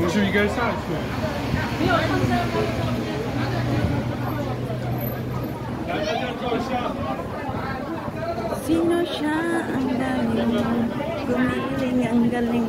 我是应该下去。来，大家照相。Sino siya ang galing? Gumiling ang galing.